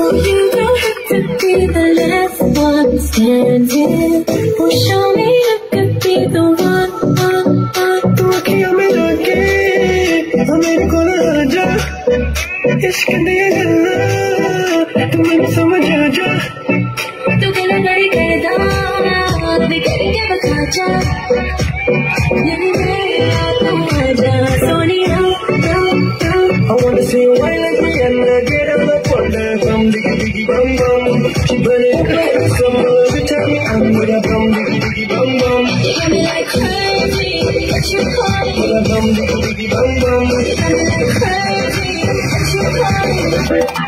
Oh, you don't have to be the last one standing. Or show me इश्क दिया तू मन समझ आ जा तू गला बड़ी कर दाना बिगड़ेंगे बचा जा यही मेरे तू आ जा Sonia I wanna see you. right call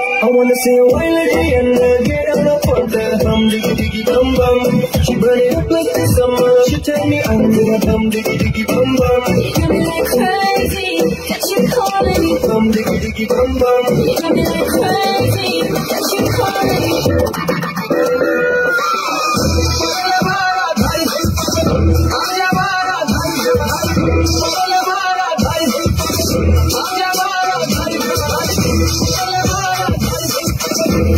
I wanna see a wine like Rihanna, get on up on the hum, diggy diggy bum bum. She burn it up like the summer, she tell me I'm gonna bum, diggy diggy bum bum. You got me like crazy, that you calling me. Bum, diggy diggy bum bum. You got me like crazy, that you calling me. Oh, I'm